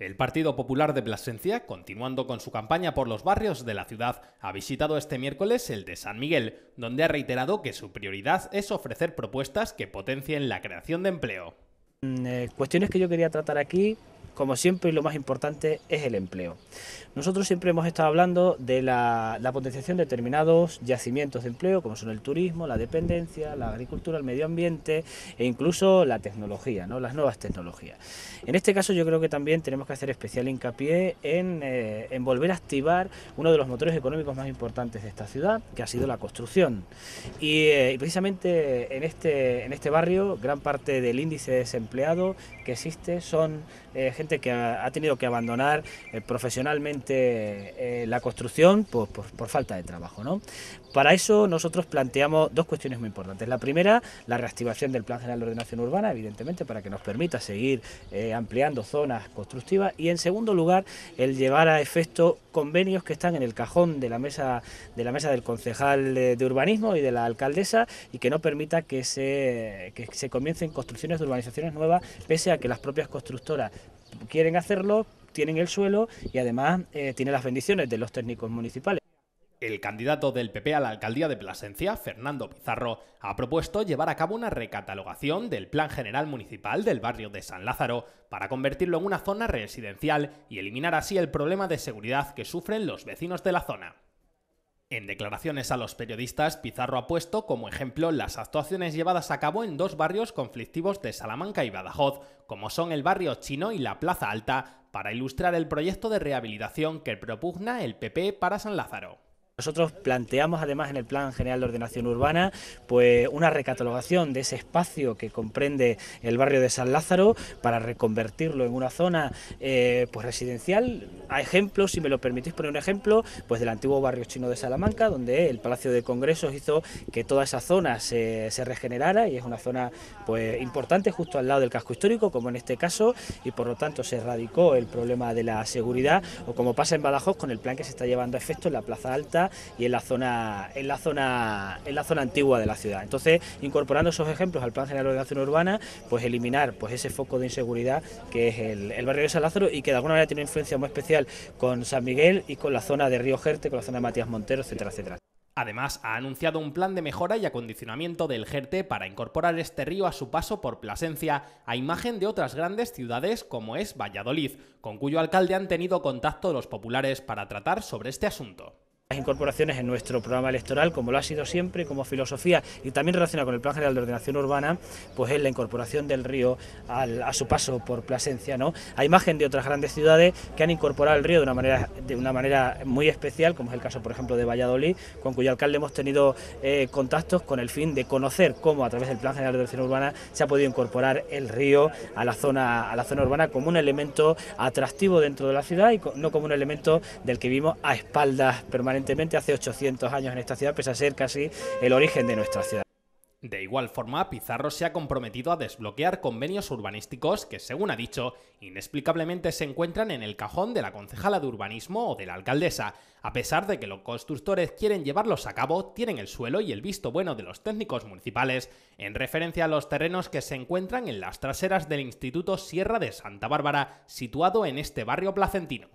El Partido Popular de Plasencia, continuando con su campaña por los barrios de la ciudad, ha visitado este miércoles el de San Miguel, donde ha reiterado que su prioridad es ofrecer propuestas que potencien la creación de empleo. Mm, eh, cuestiones que yo quería tratar aquí como siempre, lo más importante es el empleo. Nosotros siempre hemos estado hablando de la, potenciación de determinados yacimientos de empleo, como son el turismo, la dependencia, la agricultura, el medio ambiente e incluso la tecnología, ¿no? las nuevas tecnologías. En este caso yo creo que también tenemos que hacer especial hincapié en, eh, volver a activar uno de los motores económicos más importantes de esta ciudad, que ha sido la construcción. Y, eh, precisamente en este, en este barrio, gran parte del índice de desempleado que existe son eh, gente que ha, tenido que abandonar eh, profesionalmente eh, la construcción por, falta de trabajo. ¿no? Para eso nosotros planteamos dos cuestiones muy importantes. La primera, la reactivación del Plan General de Ordenación Urbana, evidentemente, para que nos permita seguir ampliando zonas constructivas. Y en segundo lugar, el llevar a efecto convenios que están en el cajón de la mesa, de la mesa del concejal de, urbanismo y de la alcaldesa y que no permita que se, que se comiencen construcciones de urbanizaciones nuevas, pese a que las propias constructoras quieren hacerlo, tienen el suelo y además eh, tiene las bendiciones de los técnicos municipales. El candidato del PP a la alcaldía de Plasencia, Fernando Pizarro, ha propuesto llevar a cabo una recatalogación del Plan General Municipal del barrio de San Lázaro para convertirlo en una zona residencial y eliminar así el problema de seguridad que sufren los vecinos de la zona. En declaraciones a los periodistas, Pizarro ha puesto como ejemplo las actuaciones llevadas a cabo en dos barrios conflictivos de Salamanca y Badajoz, como son el barrio chino y la Plaza Alta, para ilustrar el proyecto de rehabilitación que propugna el PP para San Lázaro. Nosotros planteamos además en el Plan General de Ordenación Urbana pues una recatalogación de ese espacio que comprende el barrio de San Lázaro para reconvertirlo en una zona eh, pues residencial. A ejemplos, si me lo permitís poner un ejemplo, pues del antiguo barrio chino de Salamanca, donde el Palacio de Congresos hizo que toda esa zona se, regenerara y es una zona pues importante justo al lado del casco histórico, como en este caso, y por lo tanto se erradicó el problema de la seguridad, o como pasa en Badajoz con el plan que se está llevando a efecto en la Plaza Alta y en la zona, en la zona, en la zona antigua de la ciudad. Entonces, incorporando esos ejemplos al Plan General de Ordenación Urbana, pues eliminar pues ese foco de inseguridad que es el, barrio de San Lázaro y que de alguna manera tiene una influencia muy especial con San Miguel y con la zona de Río Jerte, con la zona de Matías Montero, etcétera, etcétera. Además, ha anunciado un plan de mejora y acondicionamiento del Jerte para incorporar este río a su paso por Plasencia, a imagen de otras grandes ciudades como es Valladolid, con cuyo alcalde han tenido contacto los populares para tratar sobre este asunto incorporaciones en nuestro programa electoral, como lo ha sido siempre, como filosofía y también relacionada con el Plan General de Ordenación Urbana, pues es la incorporación del río a su paso por Plasencia, ¿no? A imagen de otras grandes ciudades que han incorporado el río de una manera de una manera muy especial, como es el caso, por ejemplo, de Valladolid, con cuyo alcalde hemos tenido eh, contactos con el fin de conocer cómo a través del Plan General de Ordenación Urbana se ha podido incorporar el río a la zona a la zona urbana como un elemento atractivo dentro de la ciudad y no como un elemento del que vimos a espaldas permanentes hace 800 años en esta ciudad, pese a ser casi el origen de nuestra ciudad. De igual forma, Pizarro se ha comprometido a desbloquear convenios urbanísticos que, según ha dicho, inexplicablemente se encuentran en el cajón de la concejala de urbanismo o de la alcaldesa. A pesar de que los constructores quieren llevarlos a cabo, tienen el suelo y el visto bueno de los técnicos municipales en referencia a los terrenos que se encuentran en las traseras del Instituto Sierra de Santa Bárbara, situado en este barrio placentino.